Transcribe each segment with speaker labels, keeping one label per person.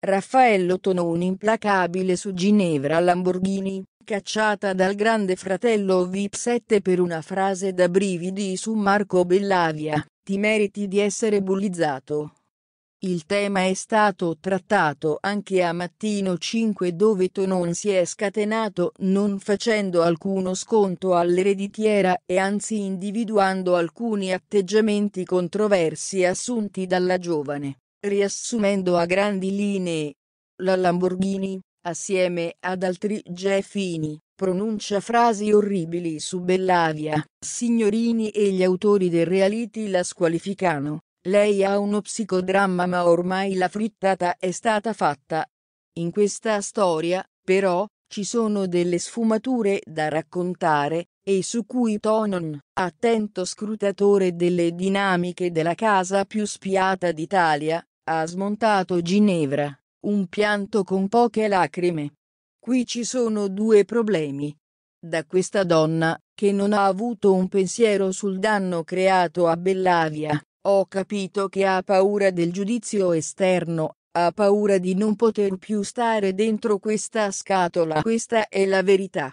Speaker 1: Raffaello Tononi implacabile su Ginevra Lamborghini, cacciata dal grande fratello VIP 7 per una frase da brividi su Marco Bellavia, ti meriti di essere bullizzato. Il tema è stato trattato anche a Mattino 5 dove Tonon si è scatenato non facendo alcuno sconto all'ereditiera e anzi individuando alcuni atteggiamenti controversi assunti dalla giovane. Riassumendo a grandi linee, la Lamborghini, assieme ad altri Jeffini, pronuncia frasi orribili su Bellavia, Signorini e gli autori del reality la squalificano. Lei ha uno psicodramma ma ormai la frittata è stata fatta. In questa storia, però, ci sono delle sfumature da raccontare, e su cui Tonon, attento scrutatore delle dinamiche della casa più spiata d'Italia, ha smontato Ginevra, un pianto con poche lacrime. Qui ci sono due problemi. Da questa donna, che non ha avuto un pensiero sul danno creato a Bellavia, ho capito che ha paura del giudizio esterno, ha paura di non poter più stare dentro questa scatola. Questa è la verità.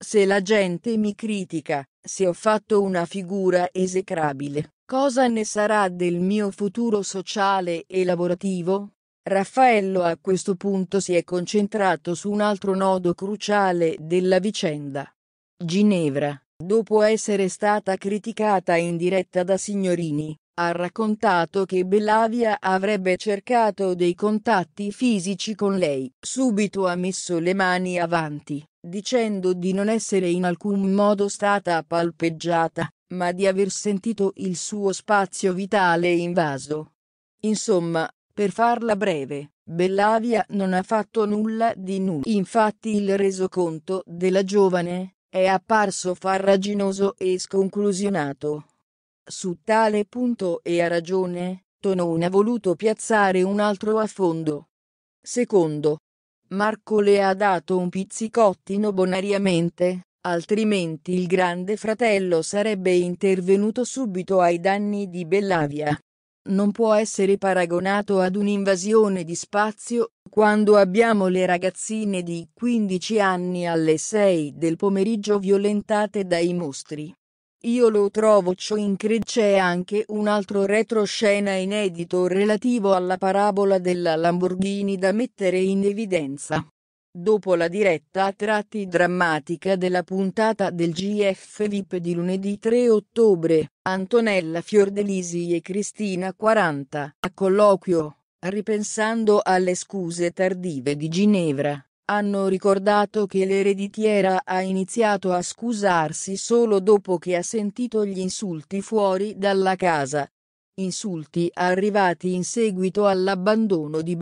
Speaker 1: Se la gente mi critica, se ho fatto una figura esecrabile, cosa ne sarà del mio futuro sociale e lavorativo? Raffaello a questo punto si è concentrato su un altro nodo cruciale della vicenda. Ginevra, dopo essere stata criticata in diretta da Signorini, ha raccontato che Bellavia avrebbe cercato dei contatti fisici con lei. Subito ha messo le mani avanti, dicendo di non essere in alcun modo stata palpeggiata, ma di aver sentito il suo spazio vitale invaso. Insomma, per farla breve, Bellavia non ha fatto nulla di nulla. Infatti il resoconto della giovane è apparso farraginoso e sconclusionato. Su tale punto e a ragione, Tonone ha voluto piazzare un altro affondo. Secondo, Marco le ha dato un pizzicottino bonariamente, altrimenti il grande fratello sarebbe intervenuto subito ai danni di Bellavia. Non può essere paragonato ad un'invasione di spazio, quando abbiamo le ragazzine di 15 anni alle 6 del pomeriggio violentate dai mostri. Io lo trovo ciò incredibile. C'è anche un altro retroscena inedito relativo alla parabola della Lamborghini da mettere in evidenza. Dopo la diretta a tratti drammatica della puntata del GF VIP di lunedì 3 ottobre, Antonella Fiordelisi e Cristina 40, a colloquio, ripensando alle scuse tardive di Ginevra, hanno ricordato che l'ereditiera ha iniziato a scusarsi solo dopo che ha sentito gli insulti fuori dalla casa. Insulti arrivati in seguito all'abbandono di